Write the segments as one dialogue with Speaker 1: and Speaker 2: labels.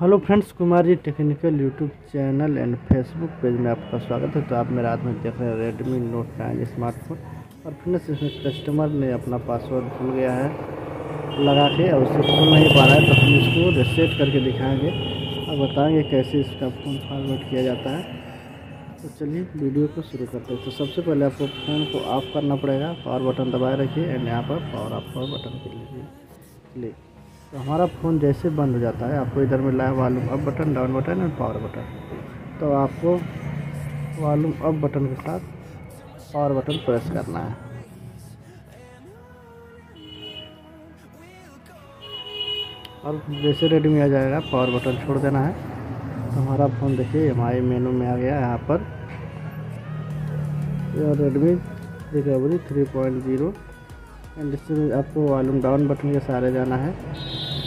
Speaker 1: Hello friends, Kumar ji, technical YouTube channel and Facebook page में आपका स्वागत है। तो आप मेरे हाथ में देख रहे हैं रेडमी नोट नाइन स्मार्टफ़ोन और फ्रेंड्स, इसमें कस्टमर ने अपना पासवर्ड भूल गया है, लगा के, और उसे खोल नहीं पा रहा है। तो हम इसको रिसेट करके दिखाएँगे और बताएँगे कैसे इसका फ़ोन फॉर्मेट किया जाता है। तो चलिए, वीडियो को शुरू करते हैं। तो सबसे पहले आपको फ़ोन को ऑफ़ करना पड़ेगा। पावर बटन दबाए रखिए एंड यहाँ पर पावर ऑफ़ पावर बटन के लिए क्लिक तो हमारा फ़ोन जैसे बंद हो जाता है, आपको इधर मिला है volume up button, down button और पावर बटन। तो आपको वॉल्यूम अप बटन के साथ पावर बटन प्रेस करना है। और जैसे रेडी में आ जाएगा, पावर बटन छोड़ देना है। तो हमारा फ़ोन देखिए, हमारे मेनू में आ गया यहाँ पर। Redmi recovery three point zero. And इसमें आपको वॉल्यूम डाउन बटन के सहारे जाना है।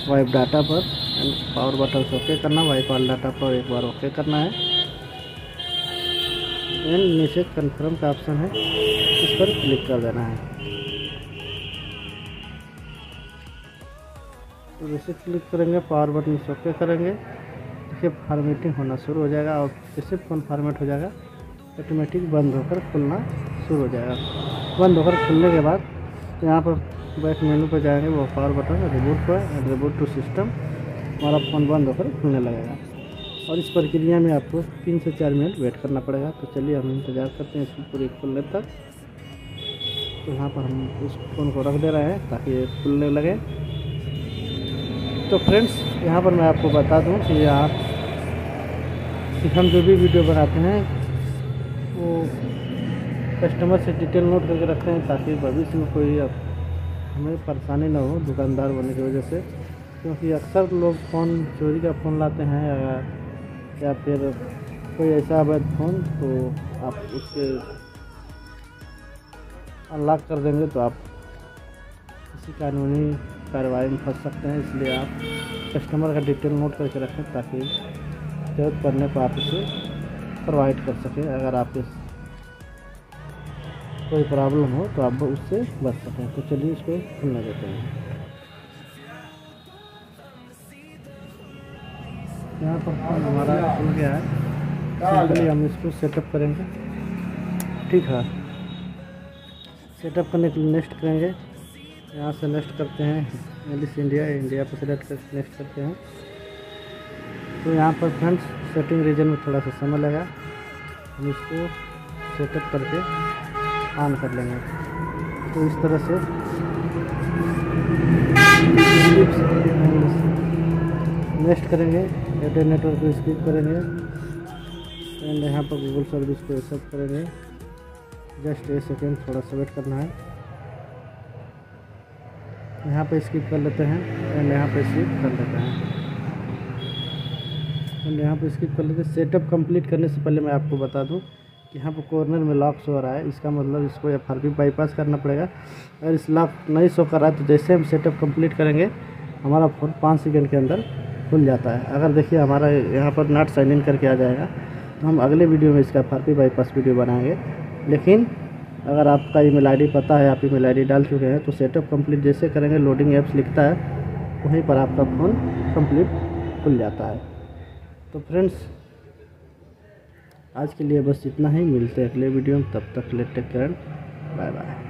Speaker 1: वाइप डाटा पर एंड पावर बटन से ओके करना। वाइप ऑल डाटा पर एक बार ओके करना है। एंड नीचे कंफर्म का ऑप्शन है। इस पर क्लिक कर देना है। तो जैसे क्लिक करेंगे पावर बटन से ओके करेंगे। देखिए फॉर्मेटिंग होना शुरू हो जाएगा। और जैसे फ़ोन फॉर्मेट हो जाएगा ऑटोमेटिक बंद होकर खुलना शुरू हो जाएगा। बंद होकर खुलने के बाद यहाँ पर बैक मेनू पर जाएँगे वो पावर बटन रिबूट पर रिबूट टू सिस्टम हमारा फ़ोन बंद होकर खुलने लगेगा। और इस प्रक्रिया में आपको तीन से चार मिनट वेट करना पड़ेगा। तो चलिए हम इंतज़ार करते हैं इसकी पूरी खुलने तक। तो यहाँ पर हम उस फ़ोन को रख दे रहे हैं ताकि ये खुलने लगे। तो फ्रेंड्स यहाँ पर मैं आपको बता दूँ कि आप हम जो भी वीडियो बनाते हैं, वो कस्टमर से डिटेल नोट करके रखते हैं ताकि भविष्य में कोई हमें परेशानी ना हो दुकानदार बनने की वजह से। क्योंकि अक्सर लोग फ़ोन चोरी का फ़ोन लाते हैं या, या फिर कोई ऐसा अवैध फ़ोन तो आप उसके अनलॉक कर देंगे तो आप किसी कानूनी कार्रवाई में फंस सकते हैं। इसलिए आप कस्टमर का डिटेल नोट करके रखें ताकि ज़रूरत पड़ने पर आप उसे प्रोवाइड कर सकें। अगर आप इस कोई प्रॉब्लम हो तो आप उससे बच सकें तो चलिए इसको खुलने देते हैं। यहाँ पर फ़ोन हमारा खुल गया है। सिंपली हम इसको सेटअप करेंगे। ठीक है। सेटअप करने के लिए नेक्स्ट करेंगे। यहाँ से नेक्स्ट करते हैं। इंग्लिश इंडिया इंडिया पर सेलेक्ट कर नेक्स्ट करते हैं। तो यहाँ पर फ्रेंड्स सेटिंग रीजन में थोड़ा सा समय लगा। हम इसको सेटअप करके ऑन कर लेंगे। तो इस तरह से नेक्स्ट करेंगे एयरटेल नेटवर्क को स्किप करेंगे एंड यहाँ पर गूगल सर्विस को एक्सेप्ट करेंगे। जस्ट एक सेकेंड थोड़ा सा वेट करना है। यहाँ पे स्किप कर लेते हैं एंड यहाँ पे स्किप कर लेते हैं। एंड यहाँ पे स्किप कर लेते हैं। सेटअप कंप्लीट करने से पहले मैं आपको बता दूँ यहाँ पर कॉर्नर में लॉक शो रहा है। इसका मतलब इसको एफ़ आर बाईपास करना पड़ेगा। अगर इस लॉक नहीं शो कर रहा है तो जैसे हम सेटअप कंप्लीट करेंगे, हमारा फ़ोन पाँच सेकेंड के अंदर खुल जाता है। अगर देखिए, हमारा यहाँ पर नॉट साइन इन करके आ जाएगा तो हम अगले वीडियो में इसका एफ़ आर बाईपास वीडियो बनाएँगे। लेकिन अगर आपका ईमेल आईडी पता है, आप ईमेल आईडी डाल चुके हैं तो सेटअप कंप्लीट जैसे करेंगे लोडिंग एप्स लिखता है, वहीं पर आपका फ़ोन कंप्लीट खुल जाता है। तो फ्रेंड्स आज के लिए बस इतना ही, मिलते हैं अगले वीडियो में, तब तक लेते टेक बाय बाय।